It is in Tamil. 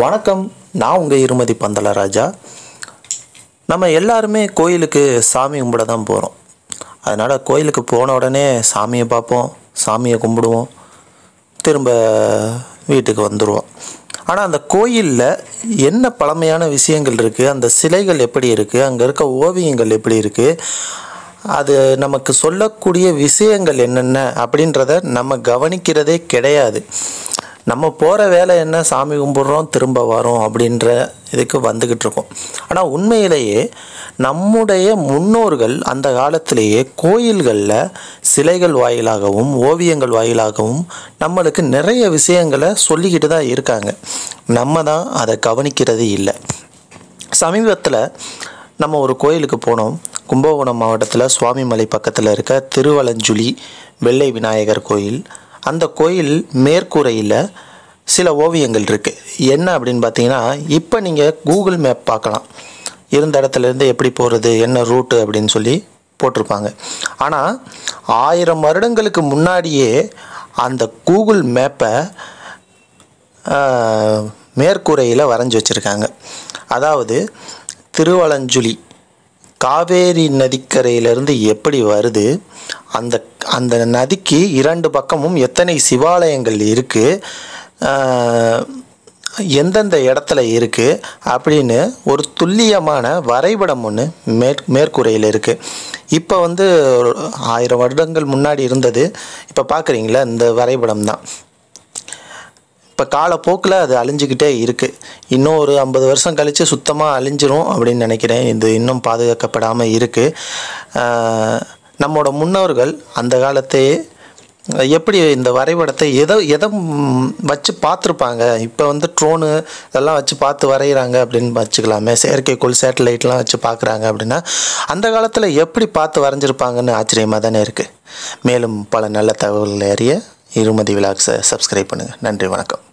வணக்கம் நான் உங்கள் இருமதி பந்தலராஜா நம்ம எல்லாருமே கோயிலுக்கு சாமி கும்பிட தான் போகிறோம் அதனால் கோயிலுக்கு போன உடனே சாமியை பார்ப்போம் சாமியை கும்பிடுவோம் திரும்ப வீட்டுக்கு வந்துடுவோம் ஆனால் அந்த கோயிலில் என்ன பழமையான விஷயங்கள் இருக்குது அந்த சிலைகள் எப்படி இருக்குது அங்கே இருக்க ஓவியங்கள் எப்படி இருக்குது அது நமக்கு சொல்லக்கூடிய விஷயங்கள் என்னென்ன அப்படின்றத நம்ம கவனிக்கிறதே கிடையாது. நம்ம போகிற வேலை என்ன? சாமி கும்பிட்றோம் திரும்ப வரோம் அப்படின்ற இதுக்கு வந்துக்கிட்டு இருக்கோம். ஆனால் உண்மையிலேயே நம்முடைய முன்னோர்கள் அந்த காலத்திலேயே கோயில்களில் சிலைகள் வாயிலாகவும் ஓவியங்கள் வாயிலாகவும் நம்மளுக்கு நிறைய விஷயங்களை சொல்லிக்கிட்டு தான் இருக்காங்க. நம்ம தான் அதை கவனிக்கிறது இல்லை. சமீபத்தில் நம்ம ஒரு கோயிலுக்கு போனோம். கும்பகோணம் மாவட்டத்தில் சுவாமிமலை பக்கத்தில் இருக்க திருவலஞ்சுழி வெள்ளை விநாயகர் கோயில். அந்த கோயில் மேற்கூரையில் சில ஓவியங்கள் இருக்குது என்ன அப்படின்னு பார்த்தீங்கன்னா இப்போ நீங்கள் கூகுள் மேப் பார்க்கலாம் இருந்த இடத்துலேருந்து எப்படி போகிறது என்ன ரூட்டு அப்படின்னு சொல்லி போட்டிருப்பாங்க. ஆனால் ஆயிரம் வருடங்களுக்கு முன்னாடியே அந்த கூகுள் மேப்பை மேற்கூரையில் வரைஞ்சி வச்சுருக்காங்க. அதாவது திருவலஞ்சுழி காவேரி நதிக்கரையிலிருந்து எப்படி வருது அந்த அந்த நதிக்கு இரண்டு பக்கமும் எத்தனை சிவாலயங்கள் இருக்குது எந்தெந்த இடத்துல இருக்குது அப்படின்னு ஒரு துல்லியமான வரைபடம் ஒன்று மேற் மேற்கூரையில் இருக்குது இப்போ வந்து ஆயிரம் வருடங்கள் முன்னாடி இருந்தது. இப்போ பார்க்குறீங்களா இந்த வரைபடம் தான். இப்போ காலப்போக்கில் அது அழிஞ்சிக்கிட்டே இருக்குது இன்னும் ஒரு ஐம்பது வருஷம் கழித்து சுத்தமாக அழிஞ்சிரும் அப்படின்னு நினைக்கிறேன். இது இன்னும் பாதுகாக்கப்படாமல் இருக்குது நம்மளோட முன்னோர்கள் அந்த காலத்தையே எப்படி இந்த வரைபடத்தை எதை எதை வச்சு பார்த்துருப்பாங்க? இப்போ வந்து ட்ரோனு இதெல்லாம் வச்சு பார்த்து வரைகிறாங்க அப்படின்னு வச்சுக்கலாமே. செயற்கைக்கோள் சேட்டலைட்லாம் வச்சு பார்க்குறாங்க அப்படின்னா அந்த காலத்தில் எப்படி பார்த்து வரைஞ்சிருப்பாங்கன்னு ஆச்சரியமாக தானே இருக்குது மேலும் பல நல்ல தகவல்கள் அறிய இருமதி விழாக்ஸை சப்ஸ்கிரைப் பண்ணுங்கள் நன்றி வணக்கம்.